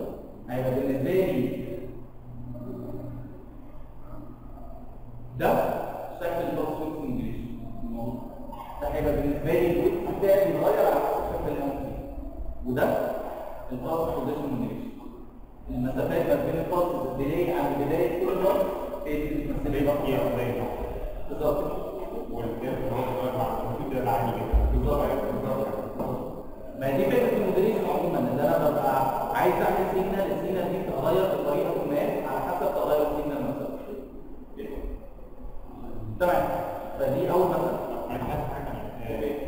هيبقى بالنسبة لي ده شكل البلس ويتس موديليشن ده هيبقى بالنسبة لي الويت بتاعي بيتغير على حسب الانسي وده الباور بوزيشن موديليشن المسافات ما بين الباص الديلي عن بدايه كل لي هي زي ما بالظبط. هو صغير مع المفروض ده العادي جدا ما دي فكره الموديليشن عموما إن أنا ببقى عايز أعمل سيجنال السيجنال دي بتتغير بطريقه ما على حسب تغير السيجنال مثلا تمام. فدي أول مثلا أنا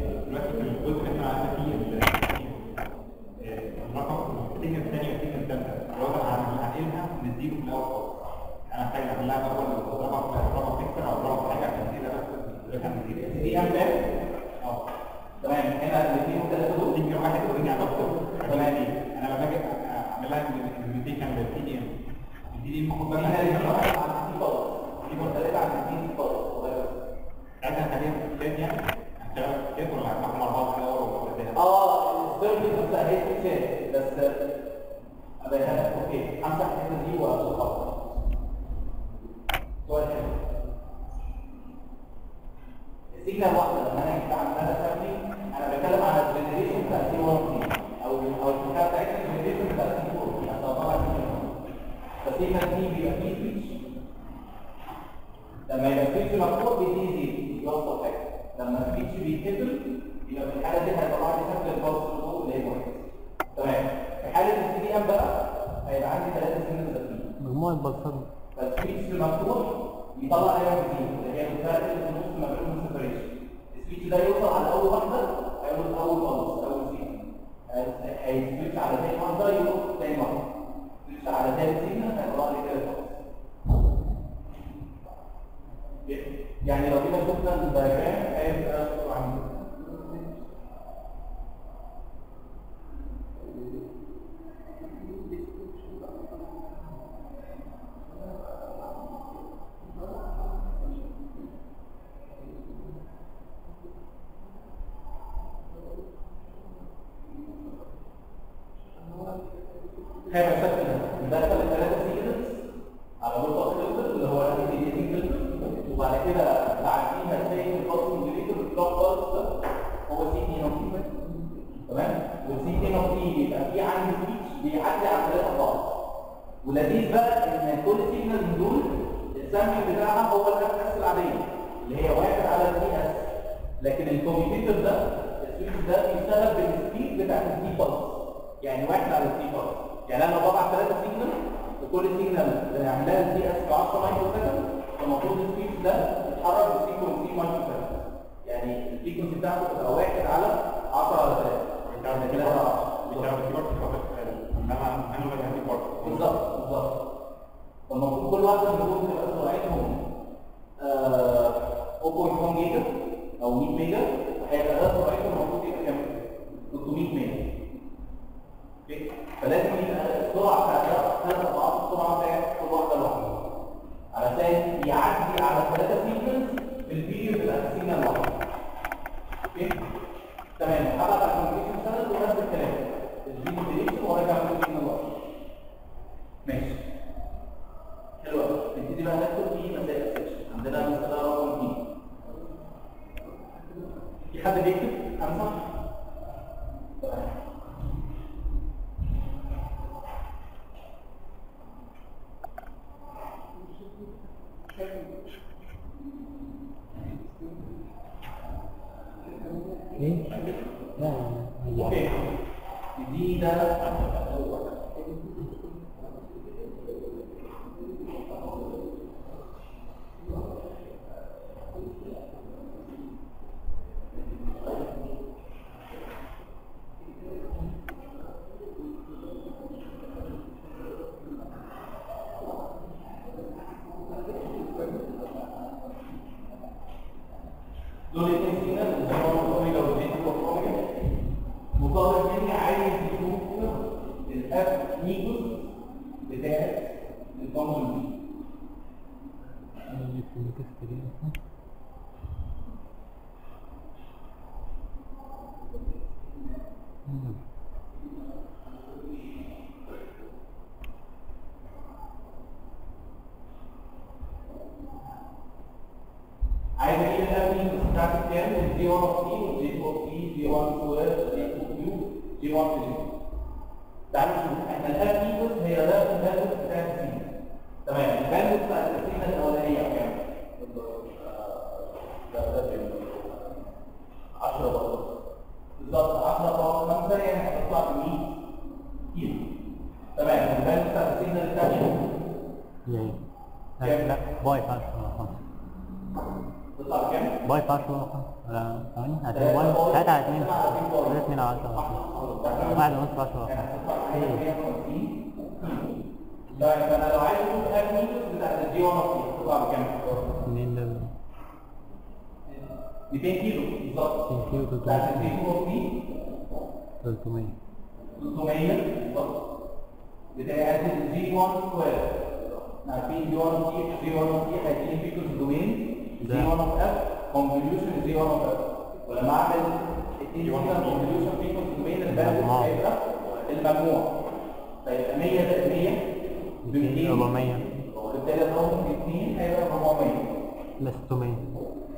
السامبل بتاعها هو الاف اس العاديه اللي هي واحد على الدي اس لكن الكمبيوتر ده السويتش ده بيشتغل بالسبيد بتاعت الدي بلس يعني واحد على الدي بلس يعني أنا بضع ثلاثة سيجنال وكل سيجنال بنعملها الدي اس ب 10 مايكرو سكند فالمفروض السويتش ده يتحرك بسيكونسي مايكرو سكند يعني الفريكونسي بتاعته تبقى واحد على 10 على 3 بتعمل كده بتعمل كيبورد انما أنا ما بالظبط بالظبط. فالمفروض كل واحدة من دول تبقى سرعتهم آه 0.1 جيجا أو 100 mega وهيبقى ده سرعتهم المفروض يبقى كام؟ 300 mega فلازم يبقى السرعه بتاعت ثلاث اضعاف السرعه بتاعت كل واحدة لوحدها علشان يعدي على ثلاثة signals في ال period بتاعت ال signal الواحده okay تمام على الكوميونيكيشن شانل ونفس الكلام الفيديو ديليشن وارجع من السيجنال الواحده ماشي نبتدي بقى ندخل في مسائل عندنا مساله رقم 2 في حد بيكتب تمام إيه؟ لا أوكي دي ده دول الاثنين سيجنال اللي هو الاوميجا والبيتا والاوميجا مطلوب مني عايز يشوف ال f Nyquist بتاعت ال function دي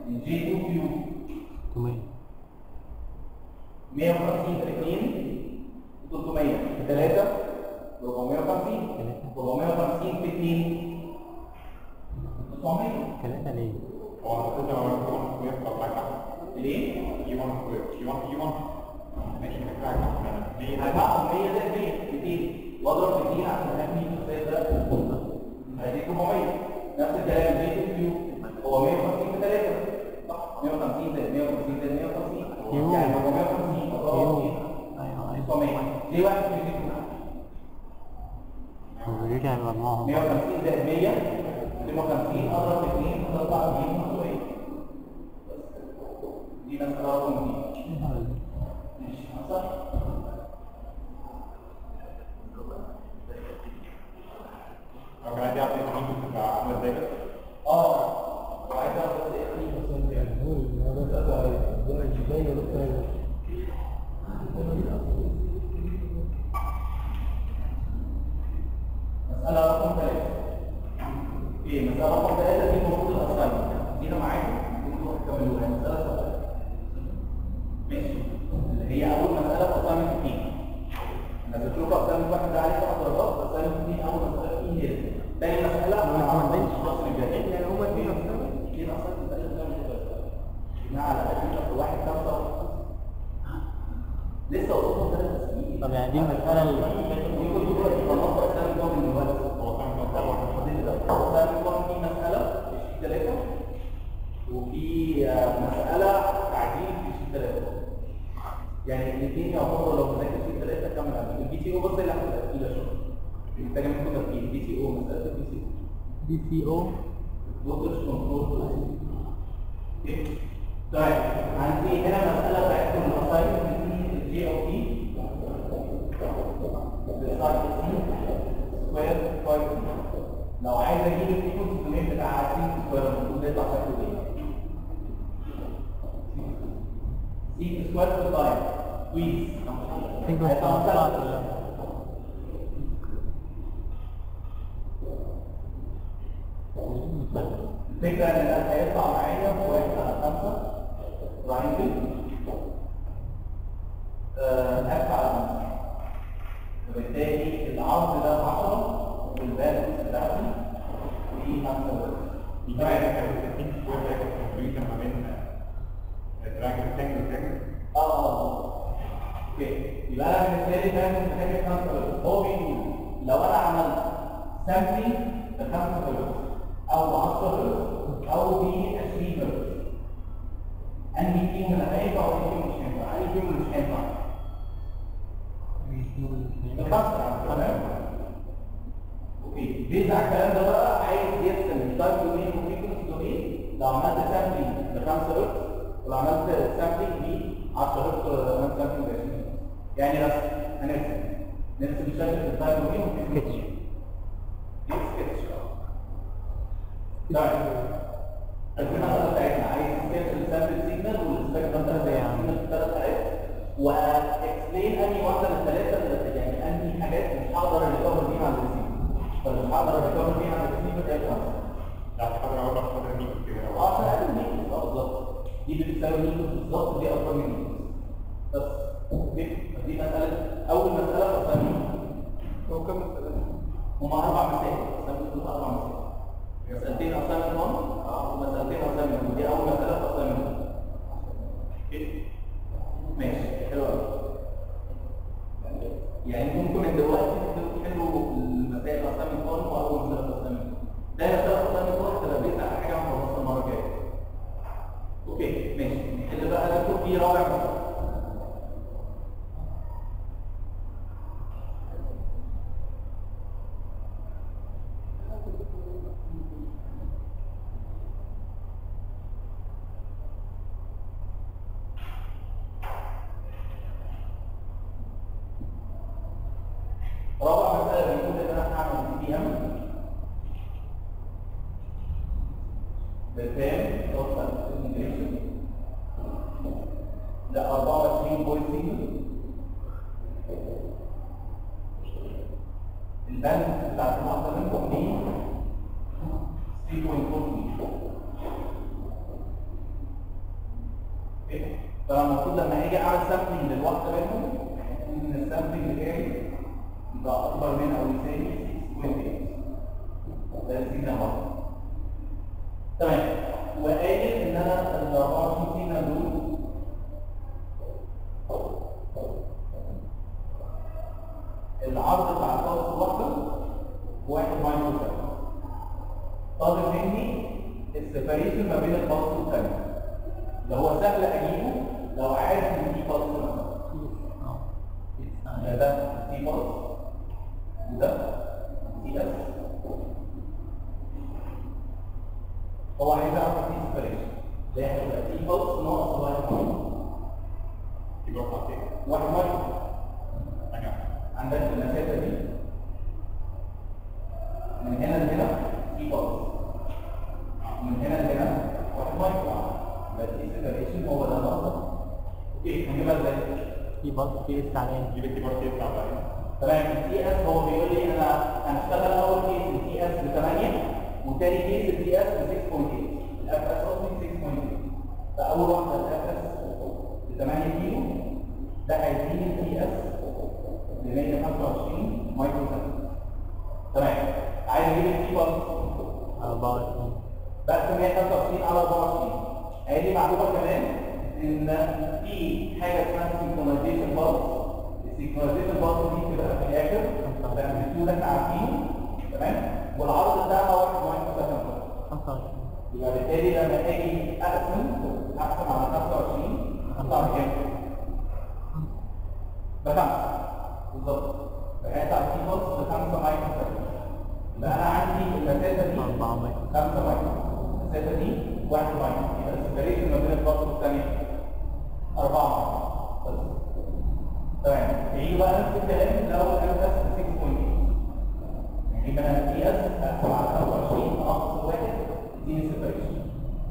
Amen. Tempting the comfortable. I will will be a sleeper. And we came in a very powerful chamber. The chamber. The first Okay, this actor, 3.4 فانا المفروض لما أجي اعمل sampling للواحده منهم إن ال sampling بتاعي يبقى أكبر من أو يساوي 6.8 ده تمام.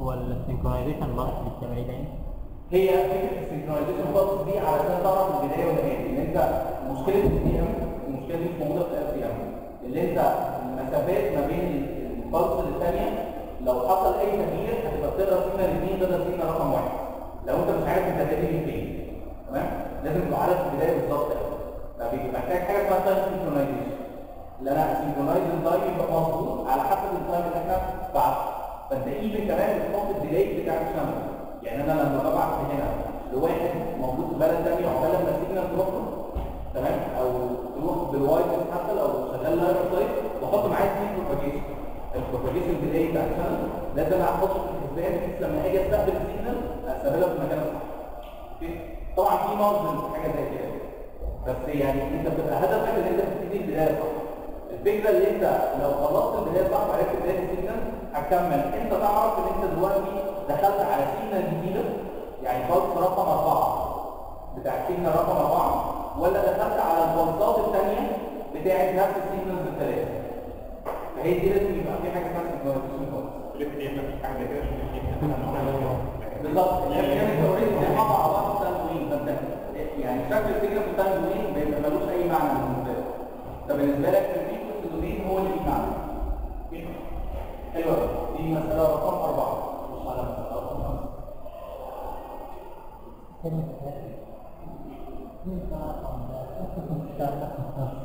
هو السنكرونايزيشن باص بالتبعيد يعني هي فكره السنكرونايزيشن بوكس دي علشان تعرف البدايه والنهايه ان انت مشكله الدي ام المشكلة دي مش موجوده في الاف ام اللي انت المسافات ما بين البلس للثانيه لو حصل اي تغيير هتبقى بتقدر سيجنال اثنين تقدر سيجنال رقم واحد لو انت مش عارف انت هتبتدي فين تمام؟ لازم تبقى عارف البداية بالظبط. فبيبقى محتاج حاجة اسمها تايم سينكرونايزيشن اللي أنا سينكرونايز التايم يبقى مظبوط على حسب التايم اللي إحنا بعته فأنت even كمان بتحط ال delay بتاع الشمس يعني أنا لما ببعت هنا لواحد موجود في بلد ثانية عقبال لما ال signal تروح تمام؟ أو تروح بال wireless حتى لو شغال line of sight واحط معاه C propagation ال propagation delay بتاع الشمس لازم أحطه في الحسبان بحيث لما أجي أستقبل ال signal استقبلها في المكان الصح okay؟ طبعا في margin حاجة زي كده. بس يعني أنت بتبقى هدفك إن أنت تبتدي البداية صح. الفكرة اللي أنت لو خلصت البدايه صح وعرفت بدايه ال signal هتكمل أنت تعرف إن أنت دلوقتي دخلت على signal جديدة يعني pulse رقم أربعة. بتاع signal رقم أربعة. ولا دخلت على ال pulseات الثانية بتاعت نفس ال signals الثلاثة. فهي دي لازم يبقى في حاجة اسمها synchronization بالظبط. يعني يعني شكل ال signal في ال time domain بيبقى ملوش أي معنى بالنسبة لك. فبالنسبة لك ال frequency domain هو اللي ليه معنى حلو قوي دي مساله رقم اربعه مش على مساله رقم خمسه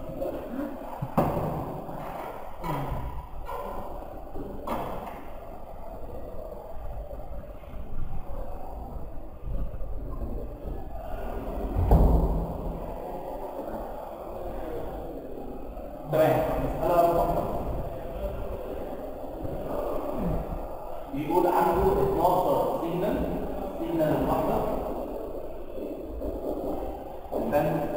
تمام then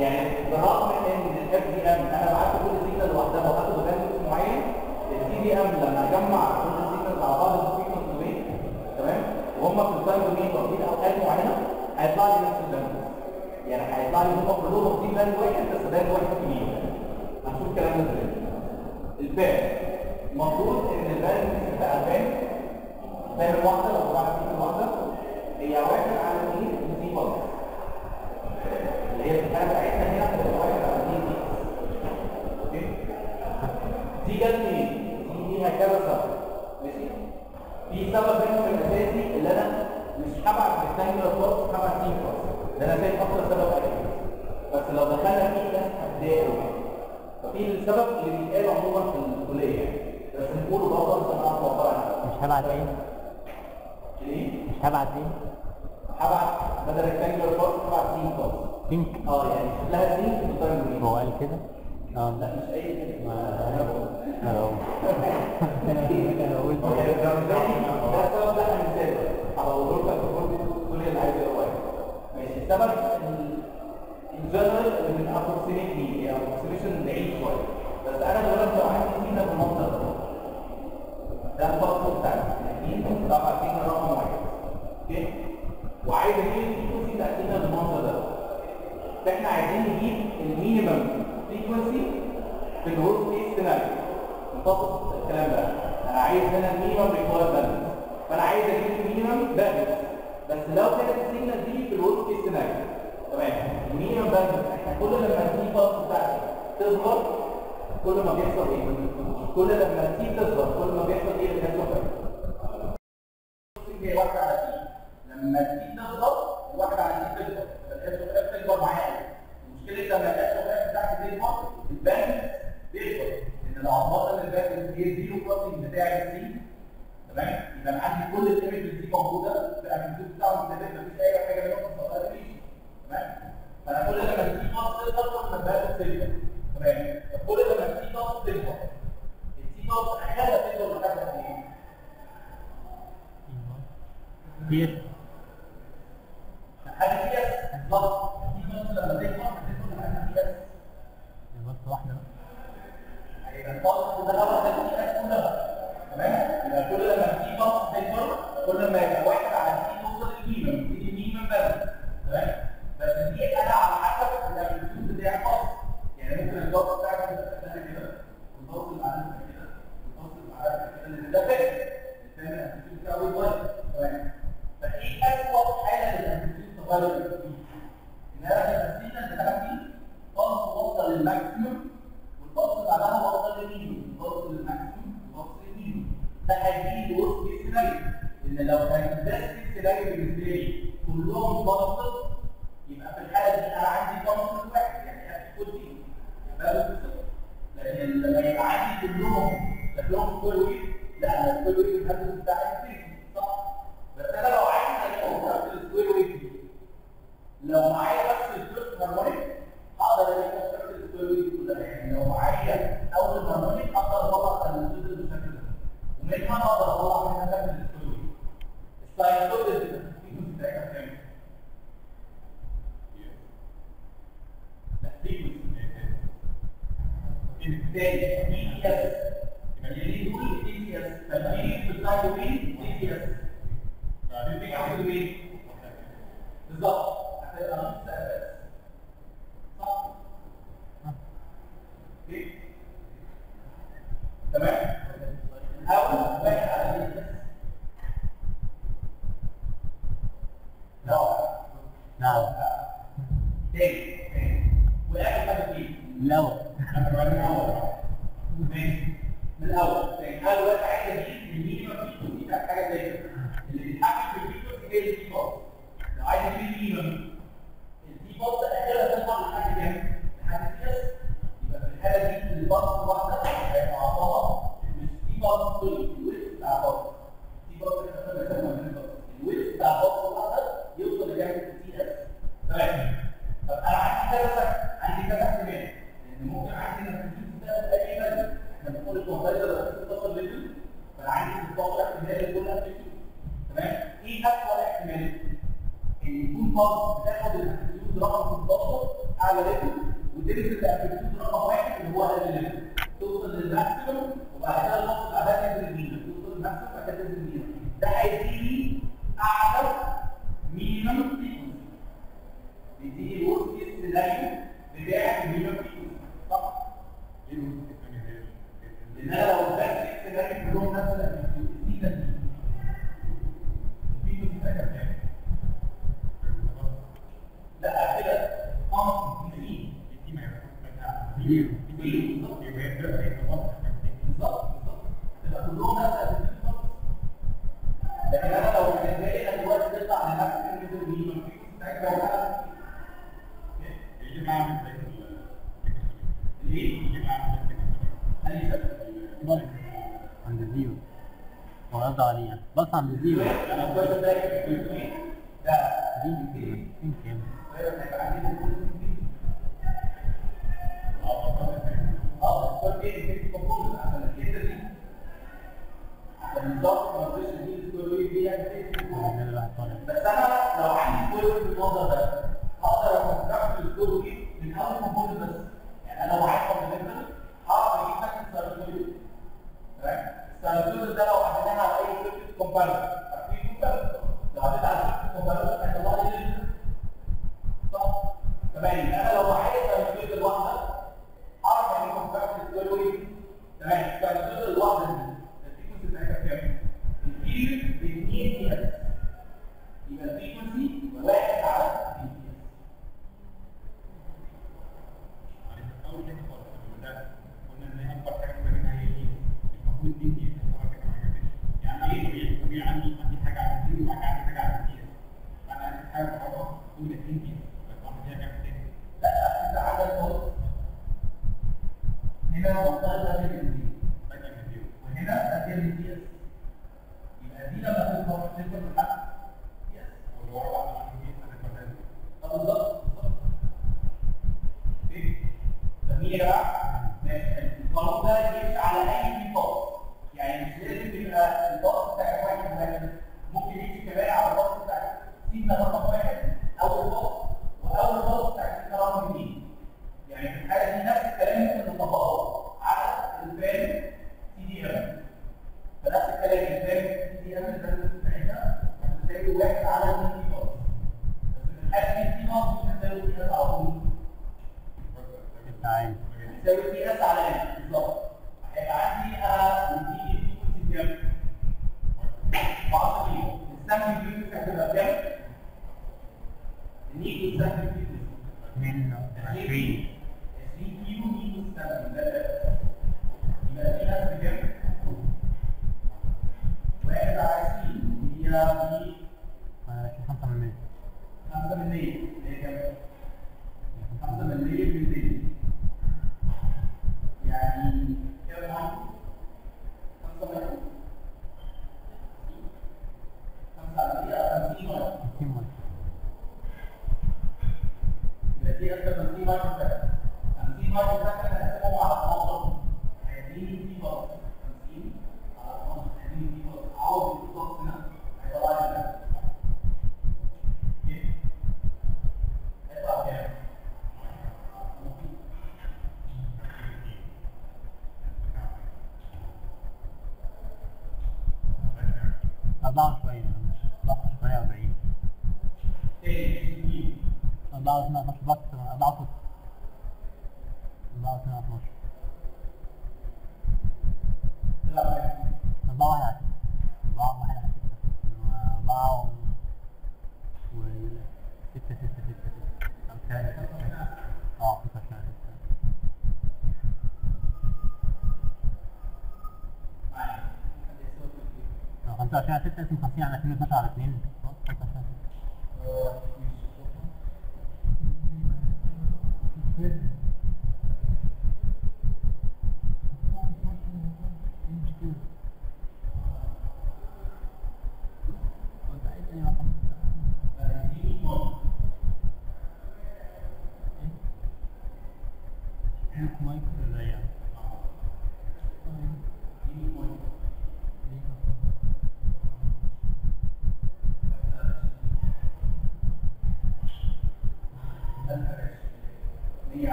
يعني بالرغم إن ال FDM. أنا بعت كل signal لوحدها وهاخد bandwidth معين. ال TDM لما أجمع كل signal مع بعض ال frequency domain تمام؟ وهم في ال time domain واخدين أوقات معينة هيطلع لي نفس ال bandwidth يعني هيطلع لي هم كلهم واخدين band واحد بس band واحد كبير هنشوف الكلام ده إزاي. ال band المفروض إن ال band بتاع ال band ال band الواحده لو طلعت واحدة هي واحد على اثنين دي بلس اللي هي الحاله بتاعتنا هنا هتبقى واحد على اثنين دي أوكي دي جت منين؟ دي ليها كذا سبب ماشي في سبب منهم الاساسي اللي أنا مش هبعت ريكتانجلر كورس هبعت تيم كورس ده أنا شايف أكتر سبب اساسي بس لو دخلنا فيه ناس هتضايقوا ففي السبب اللي بيتقال عموما في الكليه يعني بس نقوله برضه عشان نعرف نوفر عنه مش هبعت إيه ليه؟ مش هبعت إيه هبعت بدل ريكتانجلر كورس هبعت تيم كورس سينك آه يعني شكلها سين في التايم هو قال كده آه لا مش اي كده ما أنا بقول أنا بقول أوكي ده ده السبب ده أنا مثال هقول لك كل اللي عايز يقراه ماشي السبب جنرال من ابروكسيميتلي هي ابروكسيميشن بعيد شوية. بس أنا دلوقتي لو عندي سينا في المنطقة ده ده الفصل بتاعي الاثنين طبعا سينا رقم واحد؟ أوكي؟ وعايز أجيب سينا في المنطقة ده. فاحنا عايزين نجيب المينيمم فريكونسي في الورست كيس سيناريو متفق الكلام ده. أنا عايز هنا المينيمم ريكوايرد بالانس فأنا عايز أجيب المينيمم بالانس بس لو كانت السيجنال دي في الورست كيس سيناريو تمام المينيمم بالانس إحنا كل لما التي باس بتاعتي تصغر كل ما بيحصل إيه؟ كل لما التي تصغر كل ما بيحصل إيه اللي بيحصل هي واحدة على تي لما التي تصغر واحدة على تي تكبر فالاس اف تكبر معايا المشكلة لما الاس اف بتاعتي تكبر البالانس بيكبر لأن لو عبرنا البالانس هي زيرو كروسنج بتاع السي تمام أنا عندي كل الايمجز دي موجوده في الامبليتيود بتاعهم ثابت مفيش اي حاجة منهم مصغره ليش تمام فانا كل لما التي باس تكبر كل ما البالانس تكبر تمام كل لما التي باس تكبر التي باس اخرها تكبر لحد إيه؟ كتير هذه دي اس بالظبط دي بس لما تكبر هتدخل على دي اس بس واحدة بقى. هيبقى الفصل كلها واحدة دي اس كلها تمام يبقى كل لما في فصل تكبر كل ما يبقى واحد على دي توصل للمينيمم دي المينيمم بس تمام بس دي أنا على حسب الامبليتيود بتاع الفصل يعني ممكن الفصل بتاعك تبقى كده والفصل اللي بعدها تبقى كده والفصل اللي بعدها تبقى كده لأن ده فكر الثاني الامبليتيود بتاعه يتغير تمام فايه اسوء حاله للامبليتيود تغير فيه؟ ان أنا السيجنال بتاعتي فصل وصل للماكسيمم والفصل اللي بعدها وصل للمينيمم الفصل للماكسيمم والفصل للمينيمم ده هيجي لي ورست كيس سيناريو لأن لو كان ده كيس سيناريو بالنسبة لي كلهم بسط يبقى في الحاله دي أنا عندي فانكشن واحد يعني هتكون دي يبقى ده بالظبط لكن لما يبقى عندي كلهم شكلهم سكوير ويف لا أنا السكوير ويف الهدف بتاعي كتير صح بس أنا لو عايز أجيب السكوير ويف دي لو معايا بس الفيرست هارمونيك أقدر أجيب شكل السكوير ويف كلها يعني لو معايا اول هارمونيك أقدر اطلع السكوير بالشكل ده ومنها أقدر اطلع منها شكل السكوير ويف الساينوسويد الفريكونسي بتاعتها كام؟ لا فريكونسي الثاني دي اس يعني دول دي اس فالفريكونسي بتاعته مين؟ دي اس فالفريكونسي مين؟ بالظبط هتبقى نص أساس صح؟ أوكي؟ تمام؟ اول واحد على دي اس لا نعم تاني تاني واخر حاجة فيه الأول أنا بعد الأول ماشي من الأول உதவி Yeah. 16 6 اسم 50 على 2 على 2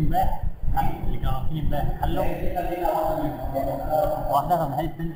امبارح اللي كانوا واقفين امبارح حلوا وإحنا كنا هنحل